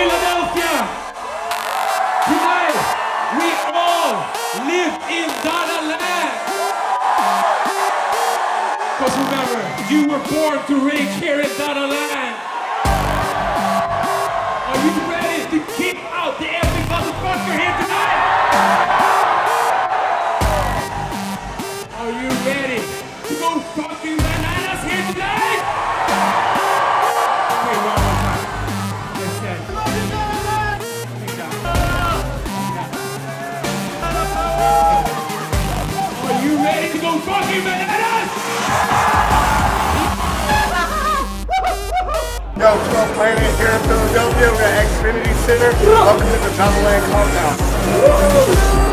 Philadelphia. Tonight, we all live in Dada Land. Because remember, you were born to rage here in Dada Land. Are you ready to kick out the epic motherfucker here tonight? Are you ready go fucking bananas? Yo, 12th Planet here in Philadelphia. We're at Xfinity Center. Welcome to the Double Compound. So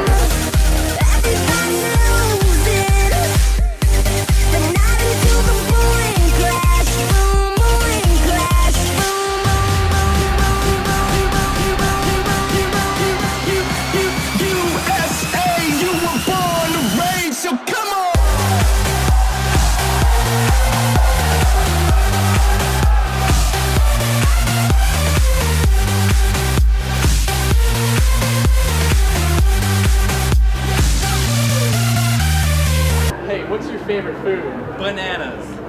what's your favorite food? Bananas.